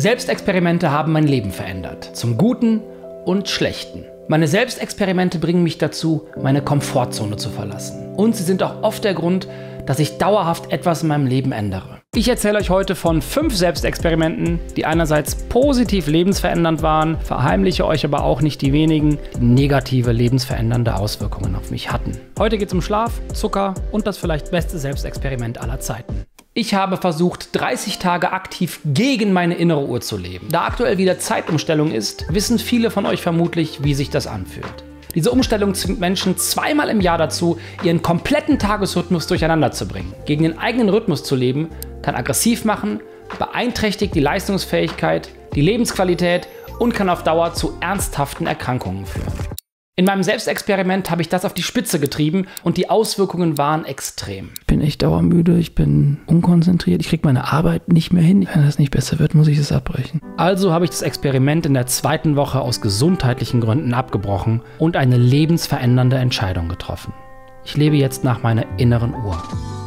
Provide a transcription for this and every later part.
Selbstexperimente haben mein Leben verändert. Zum Guten und Schlechten. Meine Selbstexperimente bringen mich dazu, meine Komfortzone zu verlassen. Und sie sind auch oft der Grund, dass ich dauerhaft etwas in meinem Leben ändere. Ich erzähle euch heute von fünf Selbstexperimenten, die einerseits positiv lebensverändernd waren, verheimliche euch aber auch nicht die wenigen negative lebensverändernde Auswirkungen auf mich hatten. Heute geht es um Schlaf, Zucker und das vielleicht beste Selbstexperiment aller Zeiten. Ich habe versucht, 30 Tage aktiv gegen meine innere Uhr zu leben. Da aktuell wieder Zeitumstellung ist, wissen viele von euch vermutlich, wie sich das anfühlt. Diese Umstellung zwingt Menschen zweimal im Jahr dazu, ihren kompletten Tagesrhythmus durcheinander zu bringen. Gegen den eigenen Rhythmus zu leben, kann aggressiv machen, beeinträchtigt die Leistungsfähigkeit, die Lebensqualität und kann auf Dauer zu ernsthaften Erkrankungen führen. In meinem Selbstexperiment habe ich das auf die Spitze getrieben und die Auswirkungen waren extrem. Ich bin echt dauermüde, ich bin unkonzentriert, ich kriege meine Arbeit nicht mehr hin. Wenn das nicht besser wird, muss ich es abbrechen. Also habe ich das Experiment in der zweiten Woche aus gesundheitlichen Gründen abgebrochen und eine lebensverändernde Entscheidung getroffen. Ich lebe jetzt nach meiner inneren Uhr.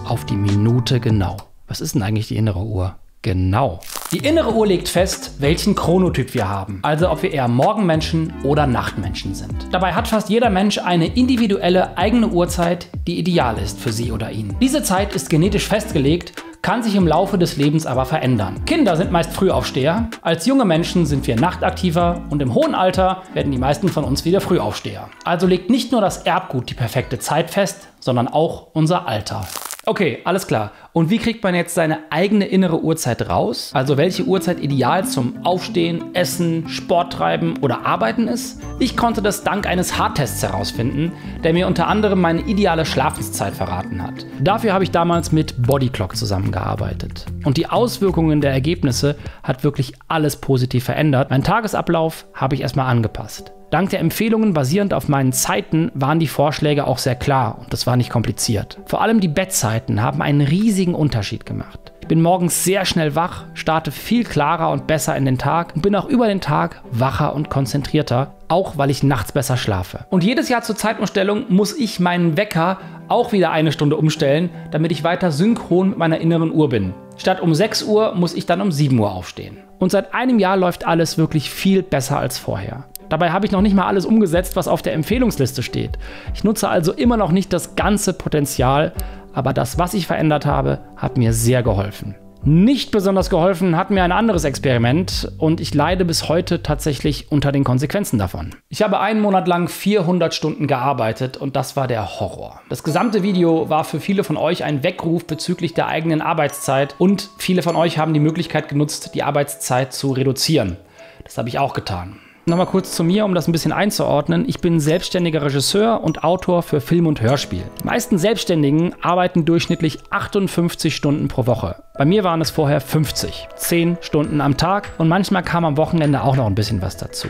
Auf die Minute genau. Was ist denn eigentlich die innere Uhr? Genau. Die innere Uhr legt fest, welchen Chronotyp wir haben, also ob wir eher Morgenmenschen oder Nachtmenschen sind. Dabei hat fast jeder Mensch eine individuelle eigene Uhrzeit, die ideal ist für sie oder ihn. Diese Zeit ist genetisch festgelegt, kann sich im Laufe des Lebens aber verändern. Kinder sind meist Frühaufsteher, als junge Menschen sind wir nachtaktiver und im hohen Alter werden die meisten von uns wieder Frühaufsteher. Also legt nicht nur das Erbgut die perfekte Zeit fest, sondern auch unser Alter. Okay, alles klar. Und wie kriegt man jetzt seine eigene innere Uhrzeit raus? Also welche Uhrzeit ideal zum Aufstehen, Essen, Sport treiben oder Arbeiten ist? Ich konnte das dank eines Haartests herausfinden, der mir unter anderem meine ideale Schlafenszeit verraten hat. Dafür habe ich damals mit Bodyclock zusammengearbeitet. Und die Auswirkungen der Ergebnisse hat wirklich alles positiv verändert. Mein Tagesablauf habe ich erstmal angepasst. Dank der Empfehlungen basierend auf meinen Zeiten waren die Vorschläge auch sehr klar und das war nicht kompliziert. Vor allem die Bettzeiten haben einen riesigen Unterschied gemacht. Ich bin morgens sehr schnell wach, starte viel klarer und besser in den Tag und bin auch über den Tag wacher und konzentrierter, auch weil ich nachts besser schlafe. Und jedes Jahr zur Zeitumstellung muss ich meinen Wecker auch wieder eine Stunde umstellen, damit ich weiter synchron mit meiner inneren Uhr bin. Statt um 6 Uhr muss ich dann um 7 Uhr aufstehen. Und seit einem Jahr läuft alles wirklich viel besser als vorher. Dabei habe ich noch nicht mal alles umgesetzt, was auf der Empfehlungsliste steht. Ich nutze also immer noch nicht das ganze Potenzial, aber das, was ich verändert habe, hat mir sehr geholfen. Nicht besonders geholfen hat mir ein anderes Experiment und ich leide bis heute tatsächlich unter den Konsequenzen davon. Ich habe einen Monat lang 400 Stunden gearbeitet und das war der Horror. Das gesamte Video war für viele von euch ein Weckruf bezüglich der eigenen Arbeitszeit und viele von euch haben die Möglichkeit genutzt, die Arbeitszeit zu reduzieren. Das habe ich auch getan. Nochmal kurz zu mir, um das ein bisschen einzuordnen. Ich bin selbstständiger Regisseur und Autor für Film und Hörspiel. Die meisten Selbstständigen arbeiten durchschnittlich 58 Stunden pro Woche. Bei mir waren es vorher 50. 10 Stunden am Tag und manchmal kam am Wochenende auch noch ein bisschen was dazu.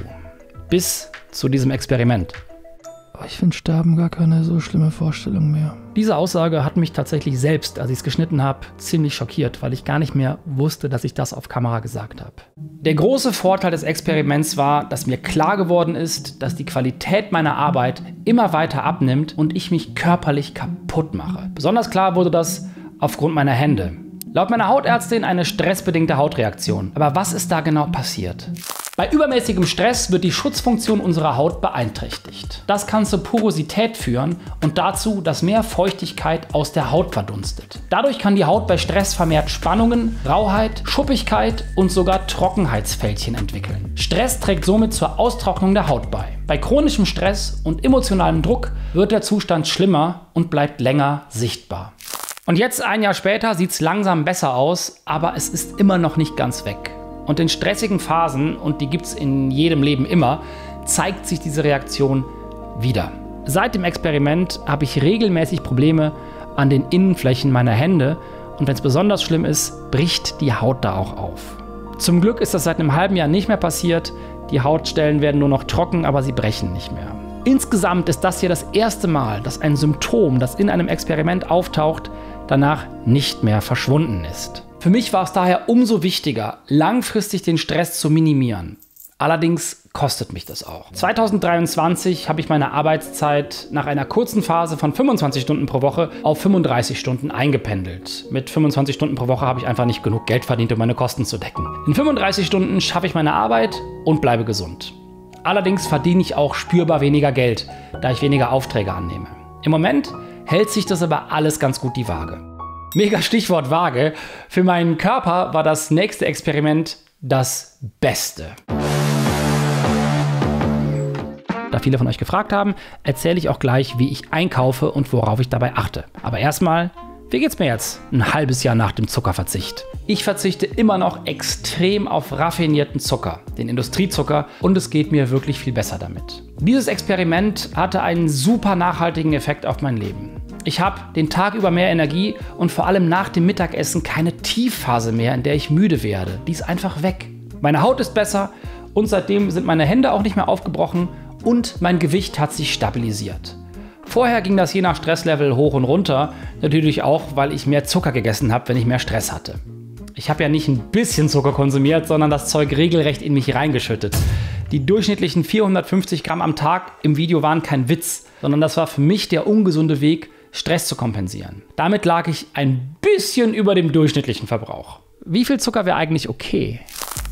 Bis zu diesem Experiment. Ich finde Sterben gar keine so schlimme Vorstellung mehr. Diese Aussage hat mich tatsächlich selbst, als ich es geschnitten habe, ziemlich schockiert, weil ich gar nicht mehr wusste, dass ich das auf Kamera gesagt habe. Der große Vorteil des Experiments war, dass mir klar geworden ist, dass die Qualität meiner Arbeit immer weiter abnimmt und ich mich körperlich kaputt mache. Besonders klar wurde das aufgrund meiner Hände. Laut meiner Hautärztin eine stressbedingte Hautreaktion. Aber was ist da genau passiert? Bei übermäßigem Stress wird die Schutzfunktion unserer Haut beeinträchtigt. Das kann zur Porosität führen und dazu, dass mehr Feuchtigkeit aus der Haut verdunstet. Dadurch kann die Haut bei Stress vermehrt Spannungen, Rauheit, Schuppigkeit und sogar Trockenheitsfältchen entwickeln. Stress trägt somit zur Austrocknung der Haut bei. Bei chronischem Stress und emotionalem Druck wird der Zustand schlimmer und bleibt länger sichtbar. Und jetzt ein Jahr später sieht es langsam besser aus, aber es ist immer noch nicht ganz weg. Und in stressigen Phasen, und die gibt es in jedem Leben immer, zeigt sich diese Reaktion wieder. Seit dem Experiment habe ich regelmäßig Probleme an den Innenflächen meiner Hände und wenn es besonders schlimm ist, bricht die Haut da auch auf. Zum Glück ist das seit einem halben Jahr nicht mehr passiert. Die Hautstellen werden nur noch trocken, aber sie brechen nicht mehr. Insgesamt ist das hier das erste Mal, dass ein Symptom, das in einem Experiment auftaucht, danach nicht mehr verschwunden ist. Für mich war es daher umso wichtiger, langfristig den Stress zu minimieren. Allerdings kostet mich das auch. 2023 habe ich meine Arbeitszeit nach einer kurzen Phase von 25 Stunden pro Woche auf 35 Stunden eingependelt. Mit 25 Stunden pro Woche habe ich einfach nicht genug Geld verdient, um meine Kosten zu decken. In 35 Stunden schaffe ich meine Arbeit und bleibe gesund. Allerdings verdiene ich auch spürbar weniger Geld, da ich weniger Aufträge annehme. Im Moment hält sich das aber alles ganz gut die Waage. Mega Stichwort Waage. Für meinen Körper war das nächste Experiment das Beste. Da viele von euch gefragt haben, erzähle ich auch gleich, wie ich einkaufe und worauf ich dabei achte. Aber erstmal, wie geht's mir jetzt ein halbes Jahr nach dem Zuckerverzicht? Ich verzichte immer noch extrem auf raffinierten Zucker, den Industriezucker, und es geht mir wirklich viel besser damit. Dieses Experiment hatte einen super nachhaltigen Effekt auf mein Leben. Ich habe den Tag über mehr Energie und vor allem nach dem Mittagessen keine Tiefphase mehr, in der ich müde werde. Die ist einfach weg. Meine Haut ist besser und seitdem sind meine Hände auch nicht mehr aufgebrochen und mein Gewicht hat sich stabilisiert. Vorher ging das je nach Stresslevel hoch und runter, natürlich auch, weil ich mehr Zucker gegessen habe, wenn ich mehr Stress hatte. Ich habe ja nicht ein bisschen Zucker konsumiert, sondern das Zeug regelrecht in mich reingeschüttet. Die durchschnittlichen 450 Gramm am Tag im Video waren kein Witz, sondern das war für mich der ungesunde Weg, Stress zu kompensieren. Damit lag ich ein bisschen über dem durchschnittlichen Verbrauch. Wie viel Zucker wäre eigentlich okay?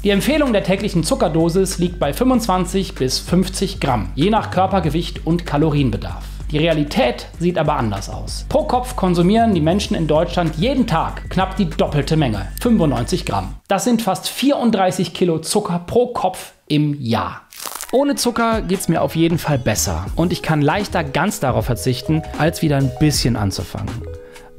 Die Empfehlung der täglichen Zuckerdosis liegt bei 25 bis 50 Gramm, je nach Körpergewicht und Kalorienbedarf. Die Realität sieht aber anders aus. Pro Kopf konsumieren die Menschen in Deutschland jeden Tag knapp die doppelte Menge, 95 Gramm. Das sind fast 34 Kilo Zucker pro Kopf im Jahr. Ohne Zucker geht es mir auf jeden Fall besser und ich kann leichter ganz darauf verzichten, als wieder ein bisschen anzufangen.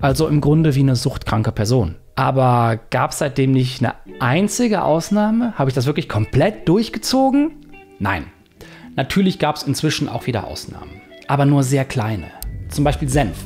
Also im Grunde wie eine suchtkranke Person. Aber gab es seitdem nicht eine einzige Ausnahme? Habe ich das wirklich komplett durchgezogen? Nein. Natürlich gab es inzwischen auch wieder Ausnahmen. Aber nur sehr kleine. Zum Beispiel Senf.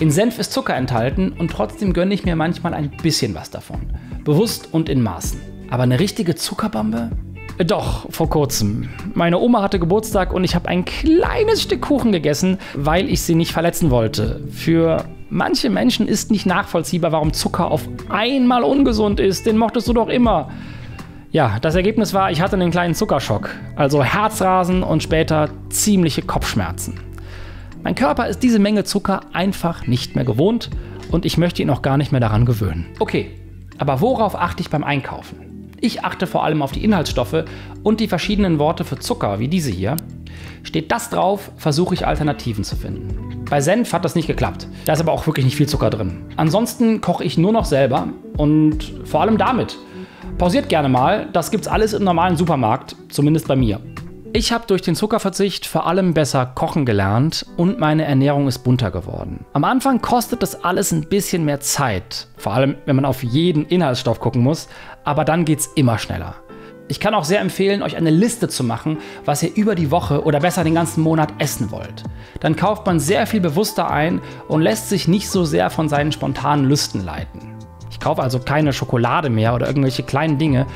In Senf ist Zucker enthalten und trotzdem gönne ich mir manchmal ein bisschen was davon. Bewusst und in Maßen. Aber eine richtige Zuckerbombe? Äh, doch, vor kurzem. Meine Oma hatte Geburtstag und ich habe ein kleines Stück Kuchen gegessen, weil ich sie nicht verletzen wollte. Für manche Menschen ist nicht nachvollziehbar, warum Zucker auf einmal ungesund ist. Den mochtest du doch immer. Ja, das Ergebnis war, ich hatte einen kleinen Zuckerschock. Also Herzrasen und später ziemliche Kopfschmerzen. Mein Körper ist diese Menge Zucker einfach nicht mehr gewohnt und ich möchte ihn auch gar nicht mehr daran gewöhnen. Okay, aber worauf achte ich beim Einkaufen? Ich achte vor allem auf die Inhaltsstoffe und die verschiedenen Worte für Zucker, wie diese hier. Steht das drauf, versuche ich Alternativen zu finden. Bei Senf hat das nicht geklappt. Da ist aber auch wirklich nicht viel Zucker drin. Ansonsten koche ich nur noch selber und vor allem damit. Pausiert gerne mal, das gibt's alles im normalen Supermarkt, zumindest bei mir. Ich habe durch den Zuckerverzicht vor allem besser kochen gelernt und meine Ernährung ist bunter geworden. Am Anfang kostet das alles ein bisschen mehr Zeit, vor allem wenn man auf jeden Inhaltsstoff gucken muss, aber dann geht es immer schneller. Ich kann auch sehr empfehlen, euch eine Liste zu machen, was ihr über die Woche oder besser den ganzen Monat essen wollt. Dann kauft man sehr viel bewusster ein und lässt sich nicht so sehr von seinen spontanen Lüsten leiten. Ich kaufe also keine Schokolade mehr oder irgendwelche kleinen Dinge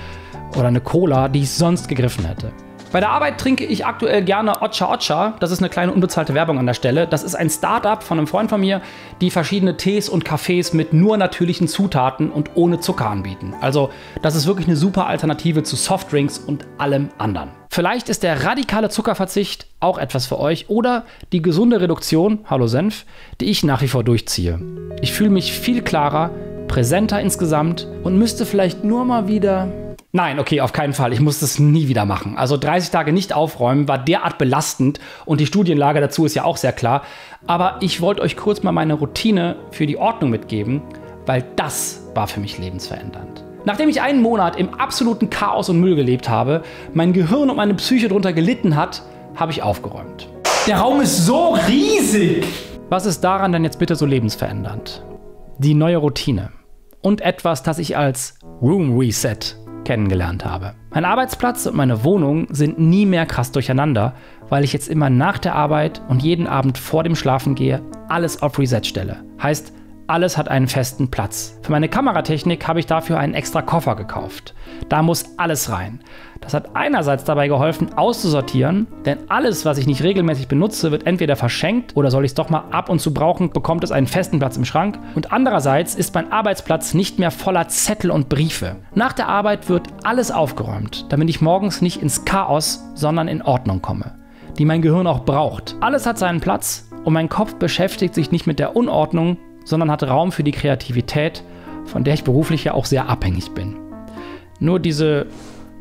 oder eine Cola, die ich sonst gegriffen hätte. Bei der Arbeit trinke ich aktuell gerne Ocha Ocha. Das ist eine kleine unbezahlte Werbung an der Stelle. Das ist ein Startup von einem Freund von mir, die verschiedene Tees und Kaffees mit nur natürlichen Zutaten und ohne Zucker anbieten. Also, das ist wirklich eine super Alternative zu Softdrinks und allem anderen. Vielleicht ist der radikale Zuckerverzicht auch etwas für euch oder die gesunde Reduktion, hallo Senf, die ich nach wie vor durchziehe. Ich fühle mich viel klarer, präsenter insgesamt und müsste vielleicht nur mal wieder Nein, okay, auf keinen Fall. Ich muss das nie wieder machen. Also 30 Tage nicht aufräumen war derart belastend und die Studienlage dazu ist ja auch sehr klar. Aber ich wollte euch kurz mal meine Routine für die Ordnung mitgeben, weil das war für mich lebensverändernd. Nachdem ich einen Monat im absoluten Chaos und Müll gelebt habe, mein Gehirn und meine Psyche darunter gelitten hat, habe ich aufgeräumt. Der Raum ist so riesig! Was ist daran denn jetzt bitte so lebensverändernd? Die neue Routine. Und etwas, das ich als Room Reset kennengelernt habe. Mein Arbeitsplatz und meine Wohnung sind nie mehr krass durcheinander, weil ich jetzt immer nach der Arbeit und jeden Abend vor dem Schlafen gehe alles auf Reset stelle. Heißt, alles hat einen festen Platz. Für meine Kameratechnik habe ich dafür einen extra Koffer gekauft. Da muss alles rein. Das hat einerseits dabei geholfen, auszusortieren, denn alles, was ich nicht regelmäßig benutze, wird entweder verschenkt oder soll ich es doch mal ab und zu brauchen, bekommt es einen festen Platz im Schrank. Und andererseits ist mein Arbeitsplatz nicht mehr voller Zettel und Briefe. Nach der Arbeit wird alles aufgeräumt, damit ich morgens nicht ins Chaos, sondern in Ordnung komme, die mein Gehirn auch braucht. Alles hat seinen Platz und mein Kopf beschäftigt sich nicht mit der Unordnung, sondern hat Raum für die Kreativität, von der ich beruflich ja auch sehr abhängig bin. Nur diese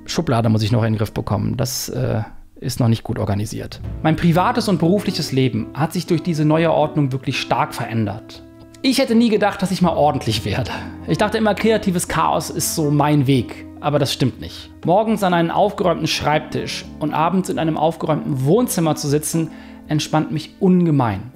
Schublade muss ich noch in den Griff bekommen. Das äh, ist noch nicht gut organisiert. Mein privates und berufliches Leben hat sich durch diese neue Ordnung wirklich stark verändert. Ich hätte nie gedacht, dass ich mal ordentlich werde. Ich dachte immer, kreatives Chaos ist so mein Weg. Aber das stimmt nicht. Morgens an einem aufgeräumten Schreibtisch und abends in einem aufgeräumten Wohnzimmer zu sitzen, entspannt mich ungemein.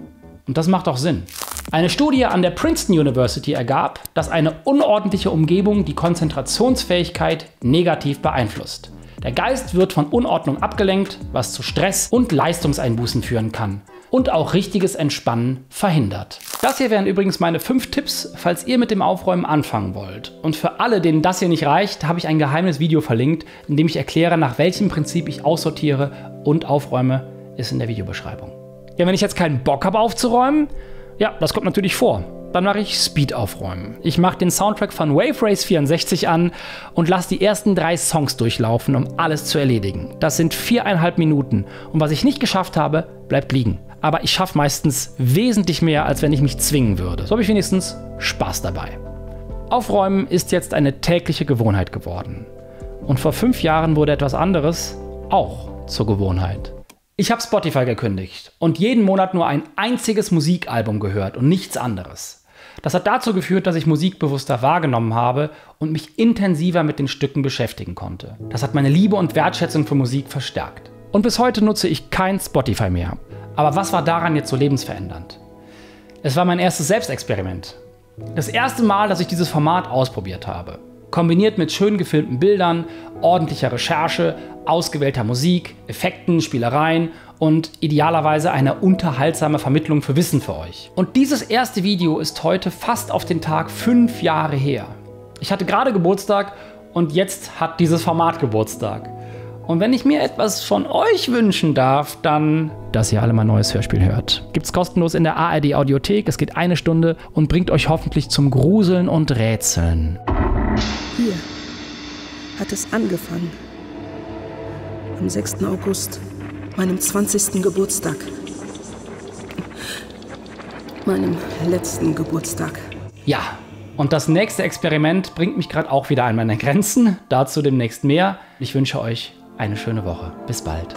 Und das macht auch Sinn. Eine Studie an der Princeton University ergab, dass eine unordentliche Umgebung die Konzentrationsfähigkeit negativ beeinflusst. Der Geist wird von Unordnung abgelenkt, was zu Stress und Leistungseinbußen führen kann und auch richtiges Entspannen verhindert. Das hier wären übrigens meine fünf Tipps, falls ihr mit dem Aufräumen anfangen wollt. Und für alle, denen das hier nicht reicht, habe ich ein geheimes Video verlinkt, in dem ich erkläre, nach welchem Prinzip ich aussortiere und aufräume, ist in der Videobeschreibung. Ja, wenn ich jetzt keinen Bock habe aufzuräumen, ja, das kommt natürlich vor. Dann mache ich Speed aufräumen. Ich mache den Soundtrack von Wave Race 64 an und lasse die ersten drei Songs durchlaufen, um alles zu erledigen. Das sind viereinhalb Minuten. Und was ich nicht geschafft habe, bleibt liegen. Aber ich schaffe meistens wesentlich mehr, als wenn ich mich zwingen würde. So habe ich wenigstens Spaß dabei. Aufräumen ist jetzt eine tägliche Gewohnheit geworden. Und vor fünf Jahren wurde etwas anderes auch zur Gewohnheit. Ich habe Spotify gekündigt und jeden Monat nur ein einziges Musikalbum gehört und nichts anderes. Das hat dazu geführt, dass ich Musik bewusster wahrgenommen habe und mich intensiver mit den Stücken beschäftigen konnte. Das hat meine Liebe und Wertschätzung für Musik verstärkt. Und bis heute nutze ich kein Spotify mehr. Aber was war daran jetzt so lebensverändernd? Es war mein erstes Selbstexperiment. Das erste Mal, dass ich dieses Format ausprobiert habe. Kombiniert mit schön gefilmten Bildern, ordentlicher Recherche, ausgewählter Musik, Effekten, Spielereien und idealerweise eine unterhaltsame Vermittlung für Wissen für euch. Und dieses erste Video ist heute fast auf den Tag fünf Jahre her. Ich hatte gerade Geburtstag und jetzt hat dieses Format Geburtstag. Und wenn ich mir etwas von euch wünschen darf, dann, dass ihr alle mal neues Hörspiel hört. Gibt's kostenlos in der ARD Audiothek. Es geht eine Stunde und bringt euch hoffentlich zum Gruseln und Rätseln. Hier hat es angefangen. Am 6. August, meinem 20. Geburtstag. Meinem letzten Geburtstag. Ja, und das nächste Experiment bringt mich gerade auch wieder an meine Grenzen. Dazu demnächst mehr. Ich wünsche euch eine schöne Woche. Bis bald.